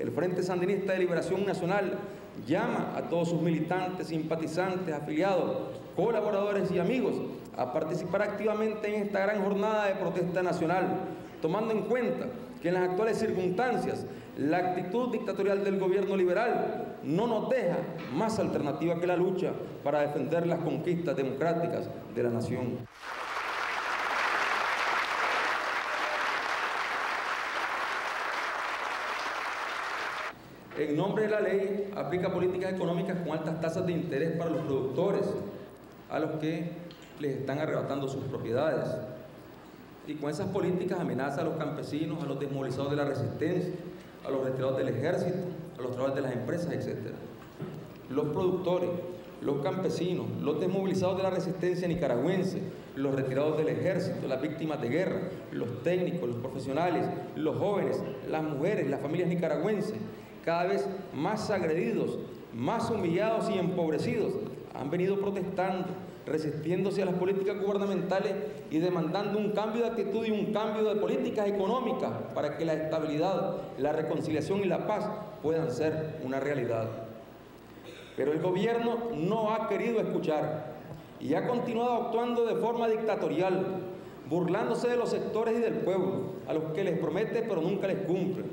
el Frente Sandinista de Liberación Nacional llama a todos sus militantes, simpatizantes, afiliados, colaboradores y amigos a participar activamente en esta gran jornada de protesta nacional, tomando en cuenta que en las actuales circunstancias la actitud dictatorial del gobierno liberal no nos deja más alternativa que la lucha para defender las conquistas democráticas de la nación. En nombre de la ley, aplica políticas económicas con altas tasas de interés para los productores, a los que les están arrebatando sus propiedades. Y con esas políticas amenaza a los campesinos, a los desmovilizados de la resistencia, a los retirados del ejército, a los trabajadores de las empresas, etc. Los productores, los campesinos, los desmovilizados de la resistencia nicaragüense, los retirados del ejército, las víctimas de guerra, los técnicos, los profesionales, los jóvenes, las mujeres, las familias nicaragüenses, cada vez más agredidos, más humillados y empobrecidos, han venido protestando, resistiéndose a las políticas gubernamentales y demandando un cambio de actitud y un cambio de políticas económicas para que la estabilidad, la reconciliación y la paz puedan ser una realidad. Pero el gobierno no ha querido escuchar y ha continuado actuando de forma dictatorial, burlándose de los sectores y del pueblo, a los que les promete pero nunca les cumple.